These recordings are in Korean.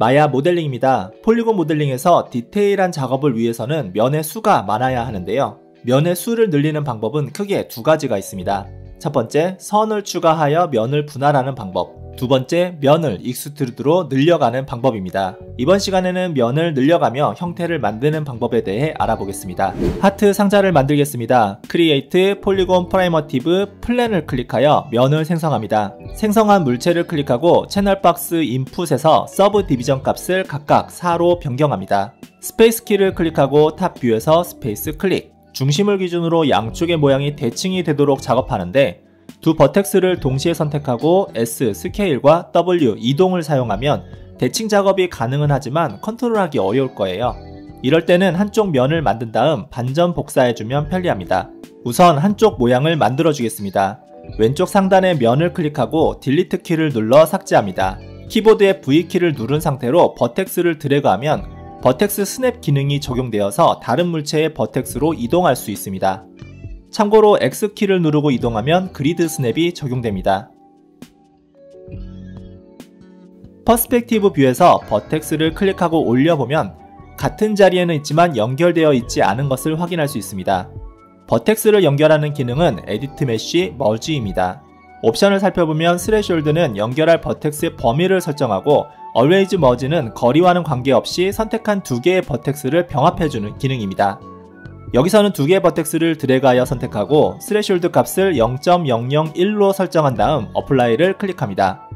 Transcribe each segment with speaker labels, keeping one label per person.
Speaker 1: 마야 모델링입니다. polygon 모델링에서 디테일한 작업을 위해서는 면의 수가 많아야 하는데요. 면의 수를 늘리는 방법은 크게 두 가지가 있습니다. 첫 번째, 선을 추가하여 면을 분할하는 방법. 두 번째, 면을 Extrude로 늘려가는 방법입니다. 이번 시간에는 면을 늘려가며 형태를 만드는 방법에 대해 알아보겠습니다. 하트 상자를 만들겠습니다. Create Polygon Primitive Plane을 클릭하여 면을 생성합니다. 생성한 물체를 클릭하고 Channel Box Input에서 Subdivision 값을 각각 4로 변경합니다. Space 키를 클릭하고 Top View에서 Space 클릭 중심을 기준으로 양쪽의 모양이 대칭이 되도록 작업하는데 두 vertex를 동시에 선택하고 S Scale과 W 이동을 사용하면 대칭 작업이 가능은 하지만 컨트롤하기 어려울 거예요. 이럴 때는 한쪽 면을 만든 다음 반전 복사해주면 편리합니다. 우선 한쪽 모양을 만들어 주겠습니다. 왼쪽 상단의 면을 클릭하고 Delete 키를 눌러 삭제합니다. 키보드의 V키를 누른 상태로 vertex를 드래그하면 vertex Snap 기능이 적용되어서 다른 물체의 vertex로 이동할 수 있습니다. 참고로 X키를 누르고 이동하면 Grid Snap이 적용됩니다. Perspective View에서 vertex를 클릭하고 올려보면 같은 자리에는 있지만 연결되어 있지 않은 것을 확인할 수 있습니다. vertex를 연결하는 기능은 Edit Mesh Merge입니다. 옵션을 살펴보면 Threshold는 연결할 vertex의 범위를 설정하고 Always Merge는 거리와는 관계없이 선택한 두 개의 vertex를 병합해주는 기능입니다. 여기서는 두 개의 vertex를 드래그하여 선택하고 Threshold 값을 0.001로 설정한 다음 Apply를 클릭합니다.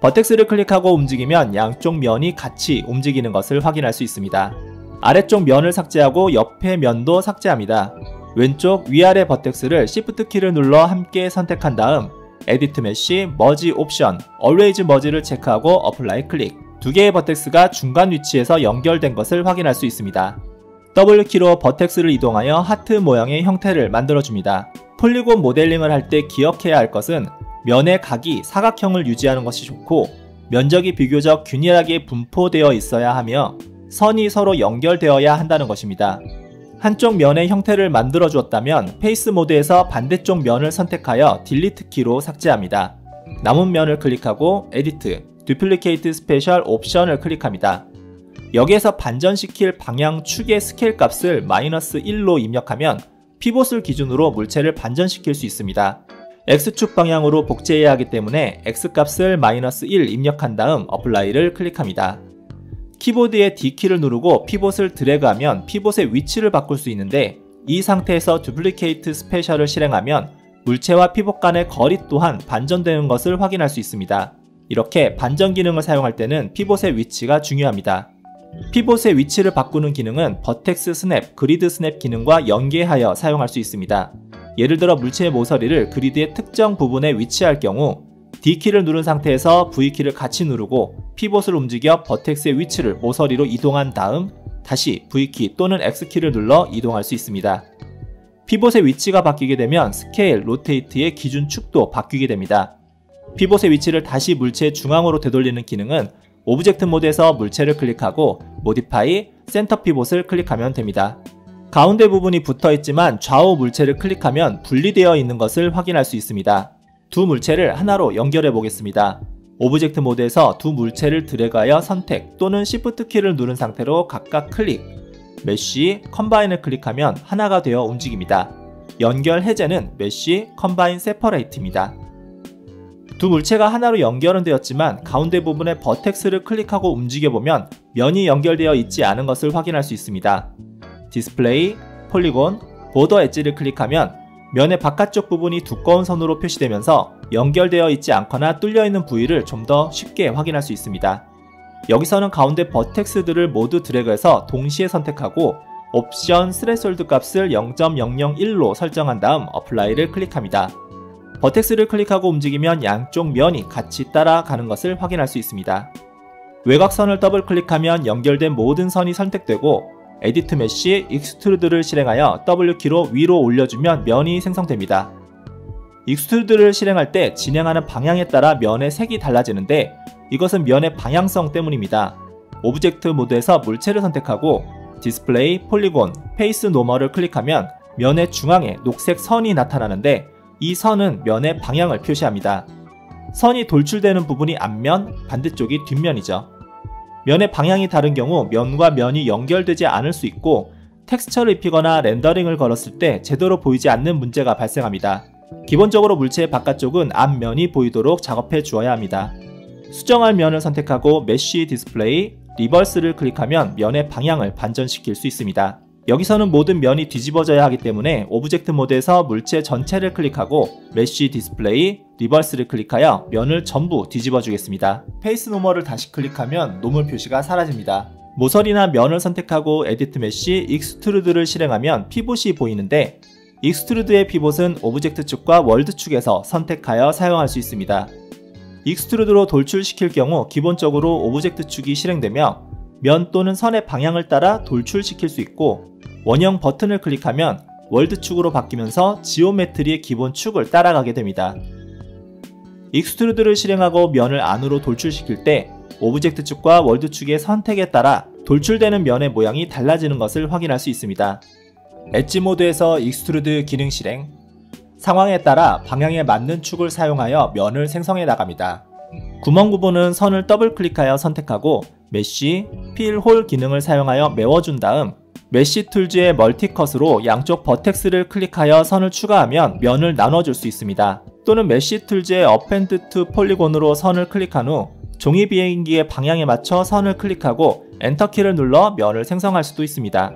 Speaker 1: vertex를 클릭하고 움직이면 양쪽 면이 같이 움직이는 것을 확인할 수 있습니다. 아래쪽 면을 삭제하고 옆에 면도 삭제합니다. 왼쪽 위아래 vertex를 Shift 키를 눌러 함께 선택한 다음 에디트 메쉬, 머지 옵션, Always 머지를 체크하고 Apply 클릭 두 개의 vertex가 중간 위치에서 연결된 것을 확인할 수 있습니다. W키로 vertex를 이동하여 하트 모양의 형태를 만들어줍니다. polygon 모델링을 할 때 기억해야 할 것은 면의 각이 사각형을 유지하는 것이 좋고 면적이 비교적 균일하게 분포되어 있어야 하며 선이 서로 연결되어야 한다는 것입니다. 한쪽 면의 형태를 만들어 주었다면 Face Mode에서 반대쪽 면을 선택하여 Delete 키로 삭제합니다. 남은 면을 클릭하고 Edit, Duplicate Special 옵션을 클릭합니다. 여기에서 반전시킬 방향 축의 스케일 값을 마이너스 1로 입력하면 Pivot을 기준으로 물체를 반전시킬 수 있습니다. X축 방향으로 복제해야 하기 때문에 X값을 마이너스 1 입력한 다음 Apply를 클릭합니다. 키보드의 D키를 누르고 Pivot을 드래그하면 Pivot의 위치를 바꿀 수 있는데 이 상태에서 Duplicate Special을 실행하면 물체와 Pivot 간의 거리 또한 반전되는 것을 확인할 수 있습니다. 이렇게 반전 기능을 사용할 때는 Pivot의 위치가 중요합니다. Pivot의 위치를 바꾸는 기능은 vertex Snap, Grid Snap 기능과 연계하여 사용할 수 있습니다. 예를 들어 물체의 모서리를 Grid의 특정 부분에 위치할 경우 D키를 누른 상태에서 V키를 같이 누르고 Pivot을 움직여 vertex의 위치를 모서리로 이동한 다음 다시 V키 또는 X키를 눌러 이동할 수 있습니다. Pivot의 위치가 바뀌게 되면 Scale, Rotate의 기준 축도 바뀌게 됩니다. Pivot의 위치를 다시 물체의 중앙으로 되돌리는 기능은 Object Mode에서 물체를 클릭하고 Modify, Center Pivot을 클릭하면 됩니다. 가운데 부분이 붙어 있지만 좌우 물체를 클릭하면 분리되어 있는 것을 확인할 수 있습니다. 두 물체를 하나로 연결해 보겠습니다. object 모드에서 두 물체를 드래그하여 선택 또는 Shift 키를 누른 상태로 각각 클릭, mesh, combine을 클릭하면 하나가 되어 움직입니다. 연결 해제는 mesh, combine separate입니다. 두 물체가 하나로 연결은 되었지만 가운데 부분에 vertex를 클릭하고 움직여보면 면이 연결되어 있지 않은 것을 확인할 수 있습니다. display, polygon, 보더 엣지를 클릭하면 면의 바깥쪽 부분이 두꺼운 선으로 표시되면서 연결되어 있지 않거나 뚫려 있는 부위를 좀 더 쉽게 확인할 수 있습니다. 여기서는 가운데 vertex들을 모두 드래그해서 동시에 선택하고 옵션 threshold 값을 0.001로 설정한 다음 apply를 클릭합니다. vertex를 클릭하고 움직이면 양쪽 면이 같이 따라가는 것을 확인할 수 있습니다. 외곽선을 더블 클릭하면 연결된 모든 선이 선택되고 edit mesh extrude를 실행하여 W키로 위로 올려주면 면이 생성됩니다. extrude를 실행할 때 진행하는 방향에 따라 면의 색이 달라지는데 이것은 면의 방향성 때문입니다. object 모드에서 물체를 선택하고 display, polygon, face normal을 클릭하면 면의 중앙에 녹색 선이 나타나는데 이 선은 면의 방향을 표시합니다. 선이 돌출되는 부분이 앞면, 반대쪽이 뒷면이죠. 면의 방향이 다른 경우 면과 면이 연결되지 않을 수 있고 텍스처를 입히거나 렌더링을 걸었을 때 제대로 보이지 않는 문제가 발생합니다. 기본적으로 물체의 바깥쪽은 앞면이 보이도록 작업해 주어야 합니다. 수정할 면을 선택하고 mesh display, reverse를 클릭하면 면의 방향을 반전시킬 수 있습니다. 여기서는 모든 면이 뒤집어져야 하기 때문에 object 모드에서 물체 전체를 클릭하고 mesh display, reverse를 클릭하여 면을 전부 뒤집어 주겠습니다. face normal을 다시 클릭하면 normal 표시가 사라집니다. 모서리나 면을 선택하고 edit mesh, extrude를 실행하면 피봇이 보이는데 extrude의 pivot은 object 축과 world 축에서 선택하여 사용할 수 있습니다. extrude로 돌출시킬 경우 기본적으로 object 축이 실행되며 면 또는 선의 방향을 따라 돌출시킬 수 있고 원형 버튼을 클릭하면 world 축으로 바뀌면서 geometry의 기본 축을 따라가게 됩니다. extrude를 실행하고 면을 안으로 돌출시킬 때 object 축과 world 축의 선택에 따라 돌출되는 면의 모양이 달라지는 것을 확인할 수 있습니다. edge 모드에서 extrude 기능 실행 상황에 따라 방향에 맞는 축을 사용하여 면을 생성해 나갑니다. 구멍 부분은 선을 더블 클릭하여 선택하고 mesh, fill, hole 기능을 사용하여 메워준 다음 mesh tools의 multi-cut으로 양쪽 vertex를 클릭하여 선을 추가하면 면을 나눠줄 수 있습니다. 또는 mesh tools의 append to polygon으로 선을 클릭한 후 종이 비행기의 방향에 맞춰 선을 클릭하고 Enter키를 눌러 면을 생성할 수도 있습니다.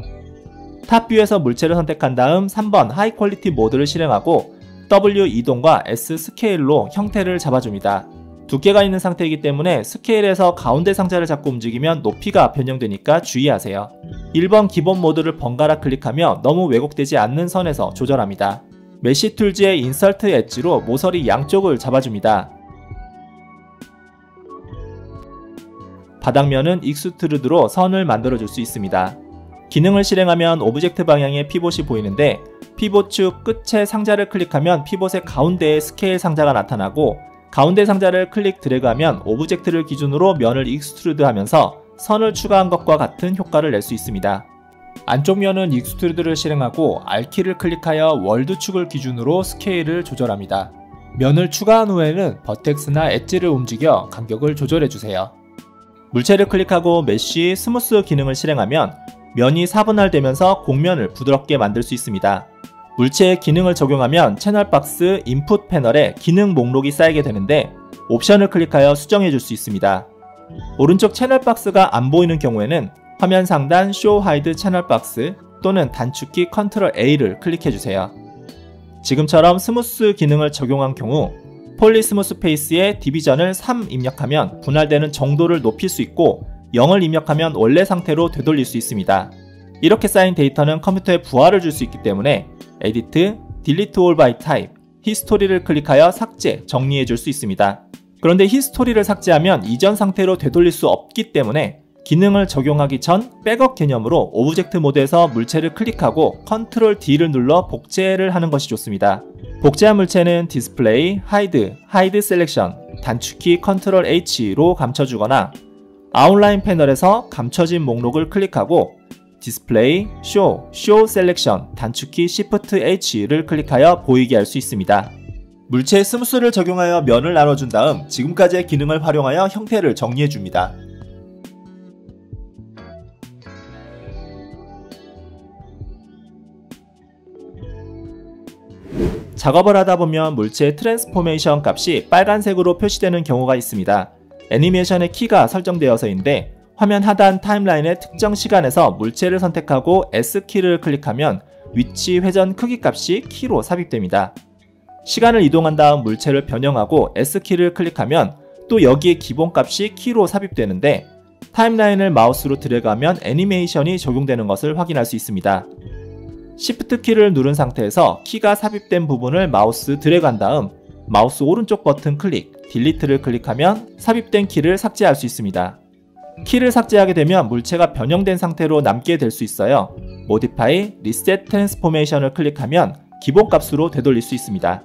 Speaker 1: top view에서 물체를 선택한 다음 3번 high quality 모드를 실행하고 W 이동과 S 스케일로 형태를 잡아줍니다. 두께가 있는 상태이기 때문에 스케일에서 가운데 상자를 잡고 움직이면 높이가 변형되니까 주의하세요. 1번 기본 모드를 번갈아 클릭하며 너무 왜곡되지 않는 선에서 조절합니다. mesh tools의 insert edge로 모서리 양쪽을 잡아줍니다. 바닥면은 extrude로 선을 만들어줄 수 있습니다. 기능을 실행하면 object 방향의 pivot이 보이는데 pivot 축 끝에 상자를 클릭하면 피봇의 가운데에 스케일 상자가 나타나고 가운데 상자를 클릭 드래그하면 object를 기준으로 면을 extrude 하면서 선을 추가한 것과 같은 효과를 낼 수 있습니다. 안쪽 면은 extrude를 실행하고 R키를 클릭하여 world 축을 기준으로 스케일을 조절합니다. 면을 추가한 후에는 버텍스나 엣지를 움직여 간격을 조절해주세요. 물체를 클릭하고 mesh smooth 기능을 실행하면 면이 사분할되면서 곡면을 부드럽게 만들 수 있습니다. 물체의 기능을 적용하면 channel box input 패널에 기능 목록이 쌓이게 되는데 옵션을 클릭하여 수정해 줄 수 있습니다. 오른쪽 channel box가 안 보이는 경우에는 화면 상단 show hide channel box 또는 단축키 Control A를 클릭해 주세요. 지금처럼 smooth 기능을 적용한 경우 poly smooth face에 division을 3 입력하면 분할되는 정도를 높일 수 있고 0을 입력하면 원래 상태로 되돌릴 수 있습니다. 이렇게 쌓인 데이터는 컴퓨터에 부하를 줄 수 있기 때문에 edit, delete all by type, history를 클릭하여 삭제, 정리해 줄 수 있습니다. 그런데 history를 삭제하면 이전 상태로 되돌릴 수 없기 때문에 기능을 적용하기 전 백업 개념으로 object 모드에서 물체를 클릭하고 Control D를 눌러 복제를 하는 것이 좋습니다. 복제한 물체는 display, hide, hide selection, 단축키 Control H로 감춰주거나 outline 패널에서 감춰진 목록을 클릭하고 display, show, show selection, 단축키 Shift H를 클릭하여 보이게 할 수 있습니다. 물체의 smooth를 적용하여 면을 나눠준 다음 지금까지의 기능을 활용하여 형태를 정리해줍니다. 작업을 하다 보면 물체의 transformation 값이 빨간색으로 표시되는 경우가 있습니다. 애니메이션의 키가 설정되어서인데 화면 하단 timeline의 특정 시간에서 물체를 선택하고 S키를 클릭하면 위치 회전 크기 값이 키로 삽입됩니다. 시간을 이동한 다음 물체를 변형하고 S키를 클릭하면 또 여기에 기본값이 키로 삽입되는데 timeline을 마우스로 드래그하면 애니메이션이 적용되는 것을 확인할 수 있습니다. Shift 키를 누른 상태에서 키가 삽입된 부분을 마우스 드래그한 다음 마우스 오른쪽 버튼 클릭, delete를 클릭하면 삽입된 키를 삭제할 수 있습니다. 키를 삭제하게 되면 물체가 변형된 상태로 남게 될 수 있어요. Modify, Reset Transformation을 클릭하면 기본값으로 되돌릴 수 있습니다.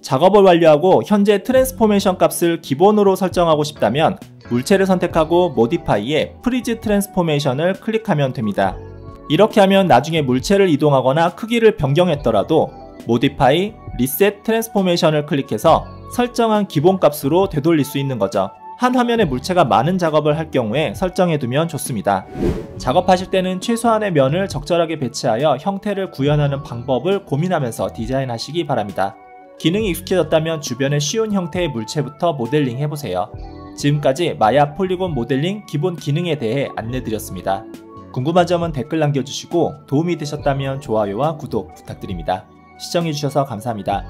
Speaker 1: 작업을 완료하고 현재 transformation 값을 기본으로 설정하고 싶다면 물체를 선택하고 Modify에 Freeze Transformation을 클릭하면 됩니다. 이렇게 하면 나중에 물체를 이동하거나 크기를 변경했더라도 Modify, Reset Transformation을 클릭해서 설정한 기본값으로 되돌릴 수 있는 거죠. 한 화면에 물체가 많은 작업을 할 경우에 설정해두면 좋습니다. 작업하실 때는 최소한의 면을 적절하게 배치하여 형태를 구현하는 방법을 고민하면서 디자인하시기 바랍니다. 기능이 익숙해졌다면 주변의 쉬운 형태의 물체부터 모델링 해보세요. 지금까지 마야 폴리곤 모델링 기본 기능에 대해 안내드렸습니다. 궁금한 점은 댓글 남겨주시고 도움이 되셨다면 좋아요와 구독 부탁드립니다. 시청해주셔서 감사합니다.